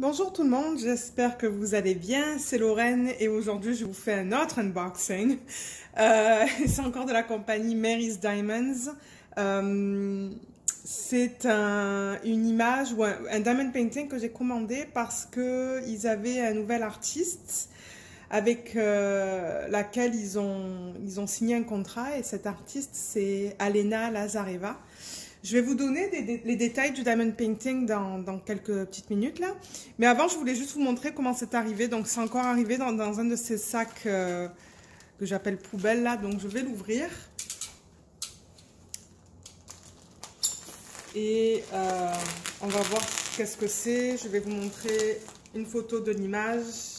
Bonjour tout le monde, j'espère que vous allez bien. C'est Lorraine et aujourd'hui je vous fais un autre unboxing. Euh, c'est encore de la compagnie Mary's Diamonds. Euh, c'est un, une image ou un, diamond painting que j'ai commandé parce que ils avaient un nouvel artiste avec euh, laquelle ils ont, ils ont signé un contrat et cet artiste c'est Alena Lazareva. Je vais vous donner les détails du diamond painting dans, quelques petites minutes là. Mais avant, je voulais juste vous montrer comment c'est arrivé. Donc, c'est encore arrivé dans, dans, un de ces sacs euh, que j'appelle poubelle là. Donc, je vais l'ouvrir. Et euh, on va voir qu'est-ce que c'est. Je vais vous montrer une photo de l'image.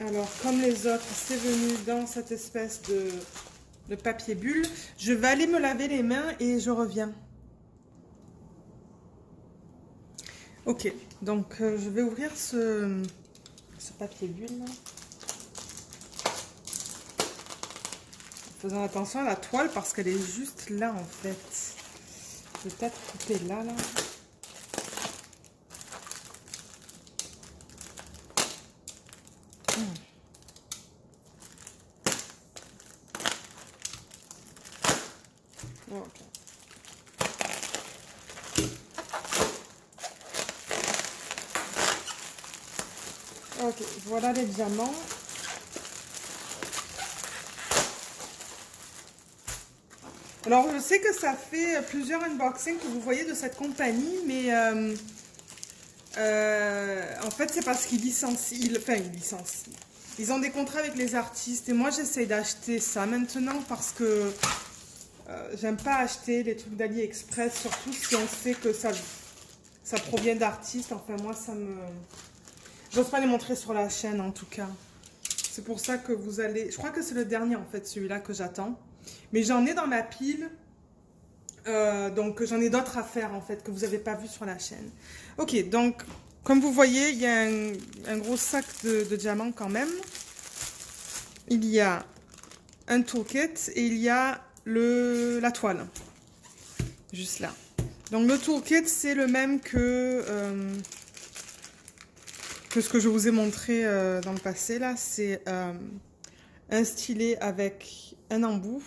Alors, comme les autres, c'est venu dans cette espèce de, papier bulle. Je vais aller me laver les mains et je reviens. Ok, donc euh, je vais ouvrir ce, papier bulle. Faisant attention à la toile parce qu'elle est juste là en fait. Peut-être couper là, là. Ok. Voilà les diamants. Alors, je sais que ça fait plusieurs unboxings que vous voyez de cette compagnie, mais euh, euh, en fait, c'est parce qu'ils licencient, ils, enfin, ils licencient. Ils ont des contrats avec les artistes et moi, j'essaie d'acheter ça maintenant parce que j'aime pas acheter les trucs d'AliExpress, surtout si on sait que ça, ça provient d'artistes. Enfin, moi, ça me... J'ose pas les montrer sur la chaîne, en tout cas. C'est pour ça que vous allez... Je crois que c'est le dernier, en fait, celui-là que j'attends. Mais j'en ai dans ma pile. Euh, donc, j'en ai d'autres à faire, en fait, que vous n'avez pas vu sur la chaîne. Ok, donc, comme vous voyez, il y a un, gros sac de, de diamants quand même. Il y a un toolkit et il y a le, la toile. Juste là. Donc le toolkit, c'est le même que, euh, que ce que je vous ai montré euh, dans le passé. là. C'est euh, un stylet avec un embout.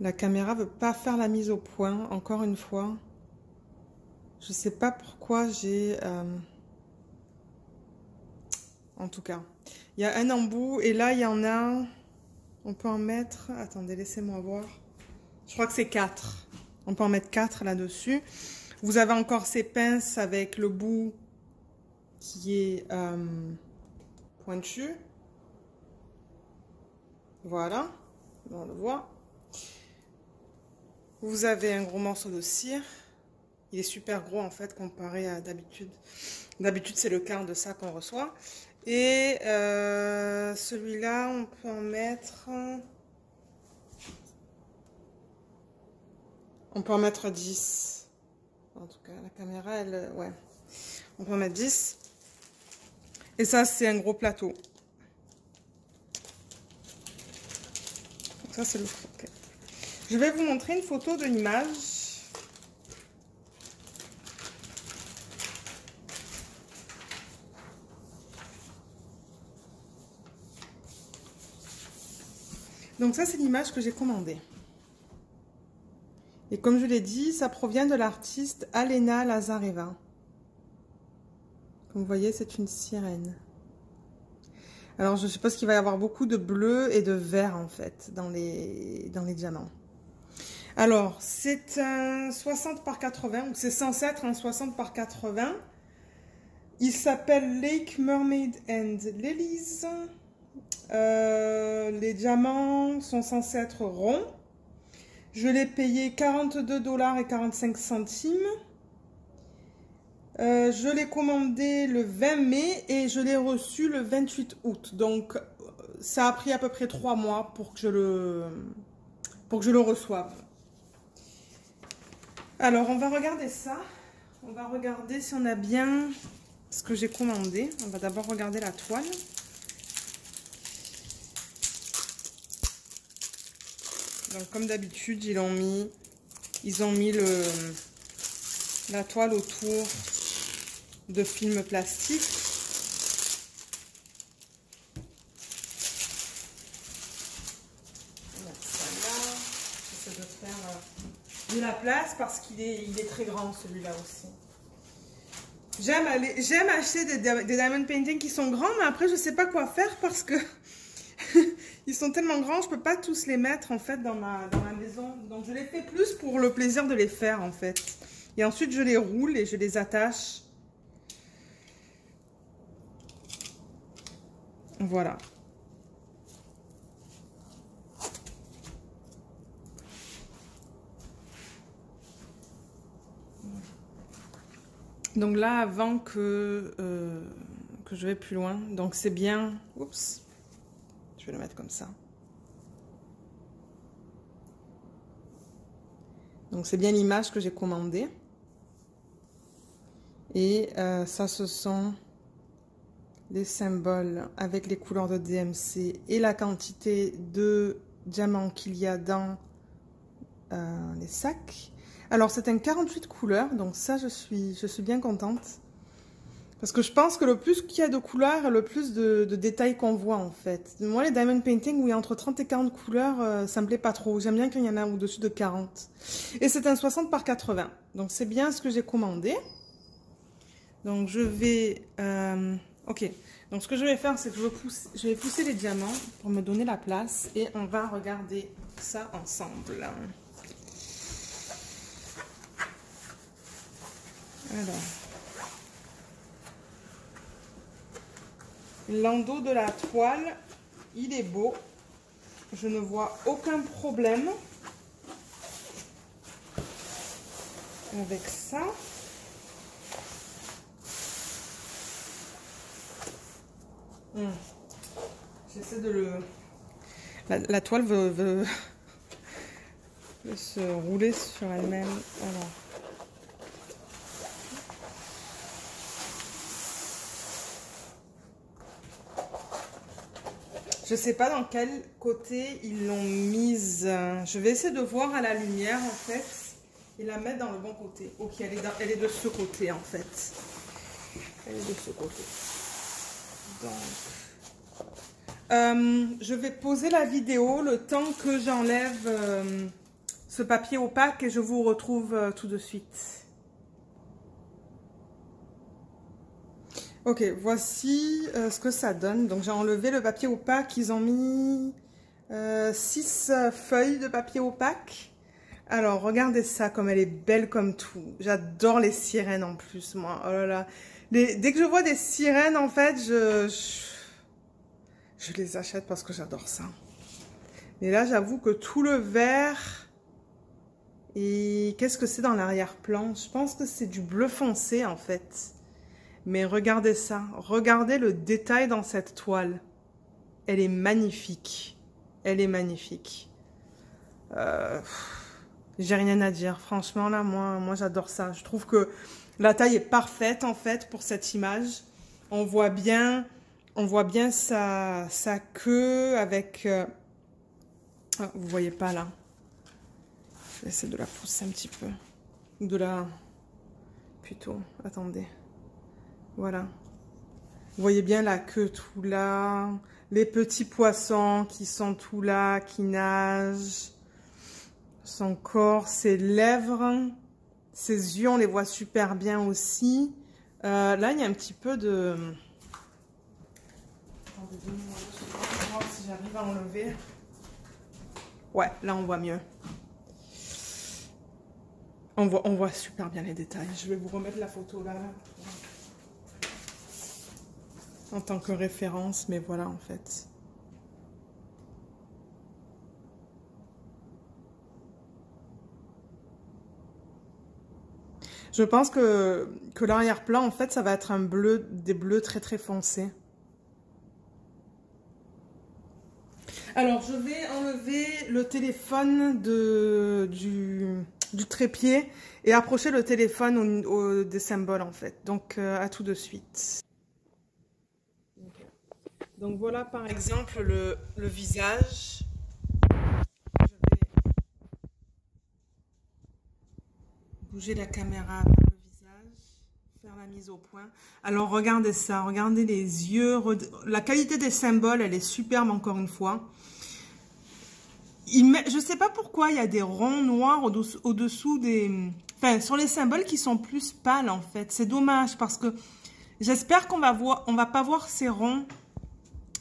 La caméra veut pas faire la mise au point, encore une fois. Je sais pas pourquoi j'ai... en tout cas. Il y a un embout et là, il y en a... On peut en mettre... Attendez, laissez-moi voir. Je crois que c'est 4. On peut en mettre 4 là-dessus. Vous avez encore ces pinces avec le bout qui est euh, pointu. Voilà. On le voit. Vous avez un gros morceau de cire. Il est super gros en fait comparé à d'habitude. D'habitude, c'est le quart de ça qu'on reçoit. Et euh, celui-là, on peut en mettre... On peut en mettre 10. En tout cas, la caméra, elle... Ouais. On peut en mettre 10. Et ça, c'est un gros plateau. Ça, c'est le... Je vais vous montrer une photo de l'image. Donc ça, c'est l'image que j'ai commandée. Et comme je l'ai dit, ça provient de l'artiste Alena Lazareva. Comme vous voyez, c'est une sirène. Alors, je suppose qu'il va y avoir beaucoup de bleu et de vert, en fait, dans les, dans les diamants. Alors, c'est un 60 par 80, ou c'est censé être un 60 par 80. Il s'appelle Lake Mermaid and Lilies. Euh, les diamants sont censés être ronds. Je l'ai payé 42 dollars et 45 centimes. Euh, je l'ai commandé le 20 mai et je l'ai reçu le 28 août. Donc, ça a pris à peu près trois mois pour que je le, pour que je le reçoive. Alors, on va regarder ça. On va regarder si on a bien ce que j'ai commandé. On va d'abord regarder la toile. Donc comme d'habitude, ils ont mis, ils ont mis le, la toile autour de film plastique. J'essaie de faire euh, de la place parce qu'il est, il est très grand celui-là aussi. J'aime acheter des, des, diamond painting qui sont grands, mais après je sais pas quoi faire parce que ils sont tellement grands, je peux pas tous les mettre en fait dans ma, maison. Donc je les fais plus pour le plaisir de les faire en fait. Et ensuite je les roule et je les attache. Voilà. Donc là, avant que, euh, que je vais plus loin, donc c'est bien... Oups, je vais le mettre comme ça. Donc c'est bien l'image que j'ai commandée. Et euh, ça, ce sont les symboles avec les couleurs de DMC et la quantité de diamants qu'il y a dans euh, les sacs. Alors, c'est un 48 couleurs, donc ça, je suis, je suis bien contente. Parce que je pense que le plus qu'il y a de couleurs, le plus de, détails qu'on voit, en fait. Moi, les diamond painting, où il y a entre 30 et 40 couleurs, euh, ça me plaît pas trop. J'aime bien qu'il y en a au-dessus de 40. Et c'est un 60 par 80. Donc, c'est bien ce que j'ai commandé. Donc, je vais... Euh, ok. Donc, ce que je vais faire, c'est que je, pousse, je vais pousser les diamants pour me donner la place. Et on va regarder ça ensemble. Alors. L'endos de la toile, il est beau. Je ne vois aucun problème avec ça. Hmm. J'essaie de le... La, toile veut, veut, se rouler sur elle-même. Alors. Je sais pas dans quel côté ils l'ont mise. Je vais essayer de voir à la lumière en fait et la mettre dans le bon côté. Ok, elle est, elle est de ce côté en fait. Elle est de ce côté. Donc, euh, je vais poser la vidéo le temps que j'enlève euh, ce papier opaque et je vous retrouve euh, tout de suite. Ok, voici euh, ce que ça donne. Donc j'ai enlevé le papier opaque. Ils ont mis 6 euh, feuilles de papier opaque. Alors regardez ça comme elle est belle comme tout. J'adore les sirènes en plus moi. Oh là là. dès que je vois des sirènes en fait, je, je, les achète parce que j'adore ça. Mais là j'avoue que tout le vert... Et qu'est-ce que c'est dans l'arrière-plan? Je pense que c'est du bleu foncé en fait. Mais regardez ça, regardez le détail dans cette toile. Elle est magnifique. Elle est magnifique. Euh, J'ai rien à dire. Franchement, là, moi, moi j'adore ça. Je trouve que la taille est parfaite, en fait, pour cette image. On voit bien, on voit bien sa, sa queue avec... Euh... Ah, vous voyez pas, là. Je vais essayer de la pousser un petit peu. De la... Plutôt, attendez. Voilà. Vous voyez bien la queue tout là, les petits poissons qui sont tout là, qui nagent, son corps, ses lèvres, ses yeux, on les voit super bien aussi. Euh, là, il y a un petit peu de... Attendez, je vais voir si j'arrive à enlever. Ouais, là, on voit mieux. On voit, on voit super bien les détails. Je vais vous remettre la photo là en tant que référence, mais voilà en fait. Je pense que, l'arrière-plan, en fait, ça va être un bleu, des bleus très très foncés. Alors, je vais enlever le téléphone de, du, du trépied et approcher le téléphone des symboles en fait. Donc à tout de suite. Donc voilà par exemple le, visage. Je vais bouger la caméra vers le visage, faire la mise au point. Alors regardez ça, regardez les yeux. La qualité des symboles, elle est superbe encore une fois. Je sais pas pourquoi il y a des ronds noirs au-dessous des... Enfin, sur les symboles qui sont plus pâles en fait. C'est dommage parce que j'espère qu'on va voir, on va pas voir ces ronds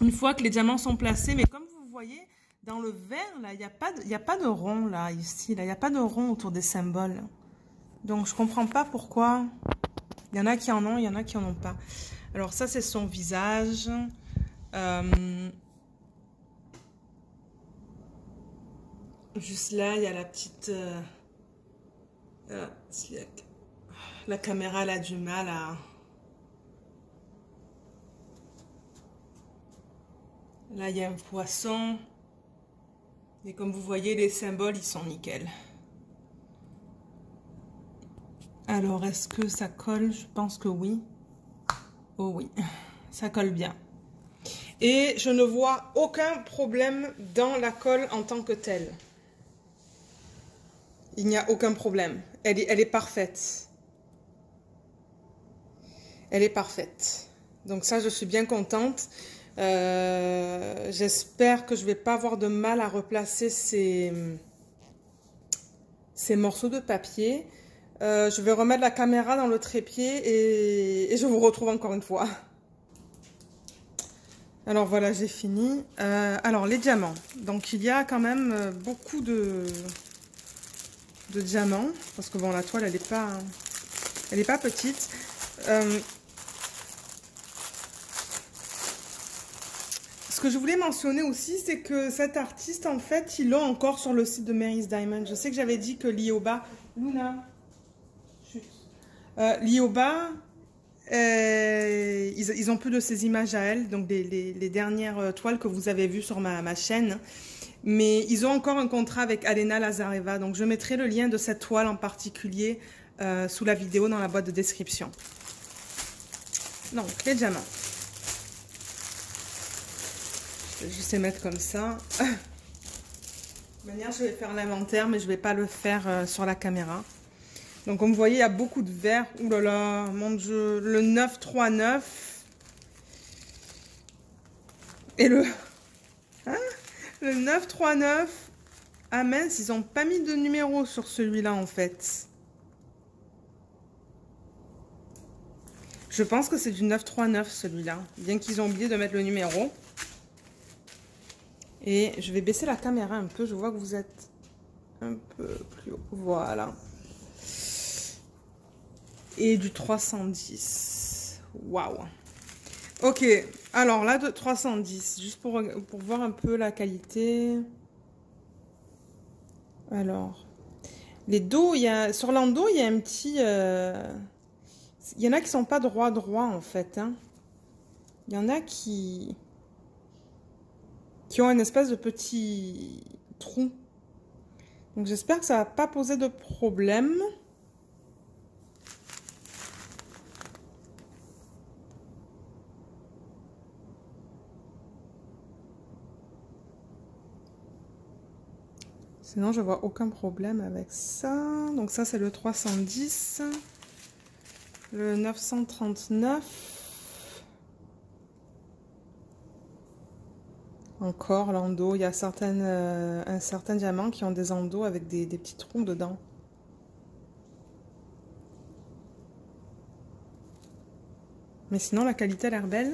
une fois que les diamants sont placés. Mais comme vous voyez, dans le vert, là, il n'y a, pas de, a pas de rond, là, ici. Il n'y a pas de rond autour des symboles. Donc, je comprends pas pourquoi. Il y en a qui en ont, il y en a qui en ont pas. Alors, ça, c'est son visage. Euh, juste là, il y a la petite... Euh, euh, la caméra, elle a du mal à... Là, il y a un poisson. Et comme vous voyez, les symboles, ils sont nickel. Alors, est-ce que ça colle? Je pense que oui. Oh oui, ça colle bien. Et je ne vois aucun problème dans la colle en tant que telle. Il n'y a aucun problème. Elle est, elle est parfaite. Elle est parfaite. Donc ça, je suis bien contente. Euh, j'espère que je vais pas avoir de mal à replacer ces, ces morceaux de papier. Euh, je vais remettre la caméra dans le trépied et, je vous retrouve encore une fois. Alors voilà, j'ai fini. Euh, alors les diamants. Donc il y a quand même beaucoup de, de diamants parce que bon la toile elle est pas, pas petite. Que je voulais mentionner aussi, c'est que cet artiste, en fait, il l'a encore sur le site de Mary's Diamond. Je sais que j'avais dit que Lioba... Luna... Chut. Euh, Lioba... Euh, ils, ont plus de ces images à elle, donc les, dernières euh, toiles que vous avez vues sur ma, chaîne. Mais ils ont encore un contrat avec Alena Lazareva. Donc je mettrai le lien de cette toile en particulier sous la vidéo dans la boîte de description. Donc les diamants. Je sais mettre comme ça. De manière, je vais faire l'inventaire, mais je ne vais pas le faire euh, sur la caméra. Donc, comme vous voyez, il y a beaucoup de verre. Ouh là là, mon Dieu. Le 939. Et le... Hein le 939. Ah mince, ils n'ont pas mis de numéro sur celui-là, en fait. Je pense que c'est du 939, celui-là. Bien qu'ils ont oublié de mettre le numéro. Et je vais baisser la caméra un peu. Je vois que vous êtes un peu plus haut. Voilà. Et du 310. Waouh. Ok. Alors là, de 310. Juste pour, pour voir un peu la qualité. Alors. Les dos, il y a, sur l'endo, il y a un petit... Euh, il y en a qui sont pas droit droit en fait. Hein. Il y en a qui qui ont une espèce de petit trou. Donc j'espère que ça va pas poser de problème. Sinon, je vois aucun problème avec ça. Donc ça, c'est le 310. Le 939. Encore l'endo, il y a euh, un certain diamant qui ont des endos avec des, petits trous dedans. Mais sinon, la qualité a l'air belle.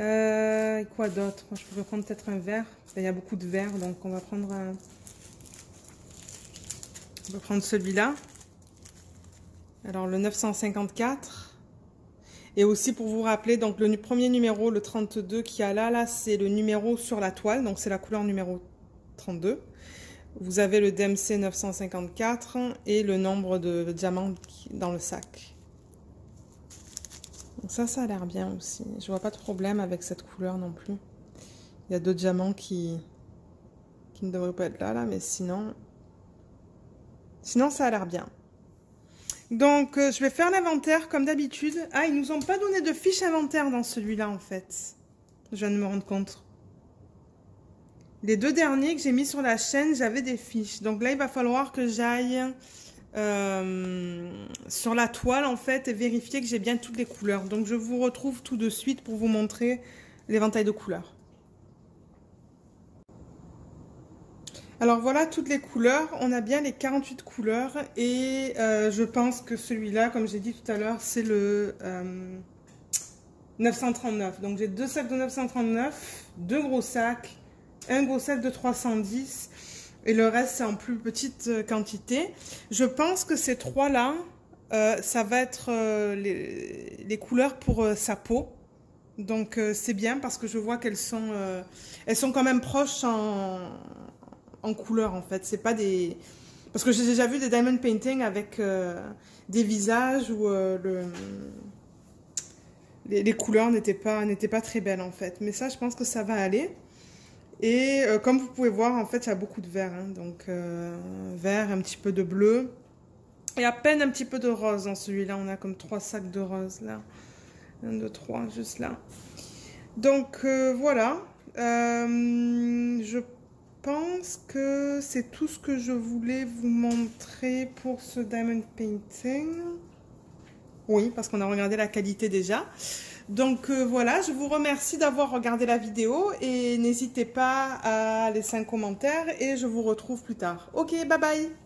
Euh, quoi d'autre? Je pourrais prendre peut-être un verre. Il y a beaucoup de verre, donc on va prendre. On va prendre celui-là. Alors, le 954. Et aussi pour vous rappeler, donc le premier numéro, le 32 qui a là, là c'est le numéro sur la toile, donc c'est la couleur numéro 32. Vous avez le DMC 954 et le nombre de diamants dans le sac. Donc ça, ça a l'air bien aussi. Je vois pas de problème avec cette couleur non plus. Il y a deux diamants qui, qui ne devraient pas être là, là, mais sinon, Sinon, ça a l'air bien. Donc, euh, je vais faire l'inventaire comme d'habitude. Ah, ils nous ont pas donné de fiche inventaire dans celui-là, en fait. Je viens de me rendre compte. Les deux derniers que j'ai mis sur la chaîne, j'avais des fiches. Donc là, il va falloir que j'aille euh, sur la toile, en fait, et vérifier que j'ai bien toutes les couleurs. Donc, je vous retrouve tout de suite pour vous montrer l'éventail de couleurs. Alors voilà toutes les couleurs, on a bien les 48 couleurs et euh, je pense que celui-là, comme j'ai dit tout à l'heure, c'est le 939. Euh, Donc j'ai deux sacs de 939, deux gros sacs, un gros sac de 310 et le reste c'est en plus petite euh, quantité. Je pense que ces trois-là, ça va être les, couleurs pour sa peau. Donc c'est bien parce que je vois qu'elles sont, elles sont quand même proches en, en couleur en fait. C'est pas des. Parce que j'ai déjà vu des diamond painting avec euh, des visages où euh, le... les, couleurs n'étaient pas, pas très belles en fait. Mais ça, je pense que ça va aller. Et euh, comme vous pouvez voir, en fait, il y a beaucoup de vert. Hein. donc, vert, un petit peu de bleu. Et à peine un petit peu de rose dans celui-là. On a comme trois sacs de rose là. Un, deux, trois, juste là. Donc, voilà. je pense que c'est tout ce que je voulais vous montrer pour ce diamond painting. Oui, parce qu'on a regardé la qualité déjà. Donc euh, voilà, je vous remercie d'avoir regardé la vidéo et n'hésitez pas à laisser un commentaire et je vous retrouve plus tard. Ok, bye bye